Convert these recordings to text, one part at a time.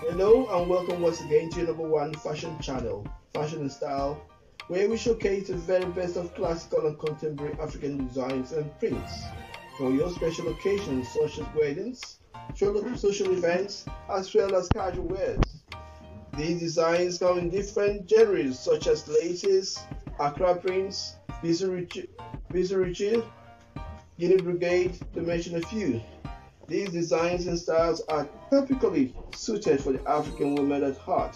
Hello and welcome once again to your number one fashion channel, Fashion and Style, where we showcase the very best of classical and contemporary African designs and prints for your special occasions such as weddings, social events, as well as casual wears. These designs come in different genres such as laces, Ankara prints, Bizarre Guinea Brocade, to mention a few. These designs and styles are typically suited for the African woman at heart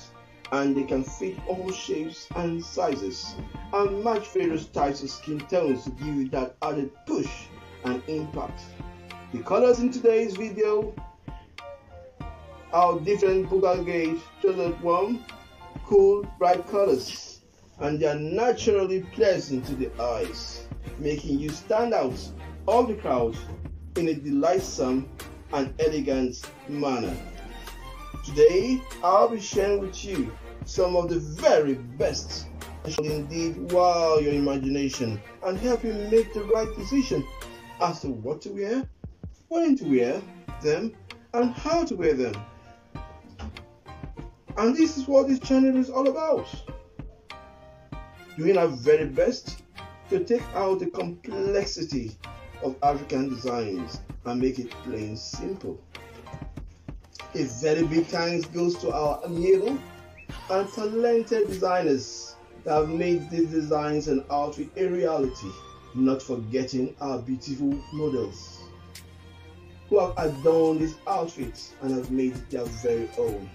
and they can fit all shapes and sizes and match various types of skin tones to give you that added push and impact. The colors in today's video are different Bugagate chocolate warm, cool, bright colors and they are naturally pleasant to the eyes, making you stand out of the crowd in a delightsome and elegant manner. Today, I'll be sharing with you some of the very best shall indeed wow your imagination and help you make the right decision as to what to wear, when to wear them, and how to wear them. And this is what this channel is all about. Doing our very best to take out the complexity of African designs and make it plain simple. A very big thanks goes to our amiable and talented designers that have made these designs and outfit a reality, not forgetting our beautiful models who have adorned these outfits and have made it their very own.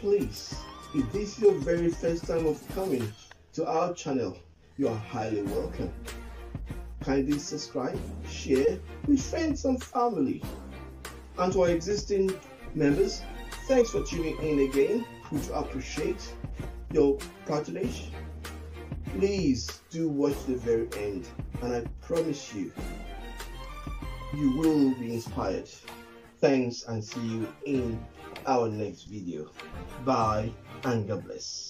Please, if this is your very first time of coming to our channel, you are highly welcome. Kindly subscribe, share with friends and family. And to our existing members, thanks for tuning in again. We do appreciate your patronage. Please do watch the very end, and I promise you, you will be inspired. Thanks, and see you in our next video. Bye, and God bless.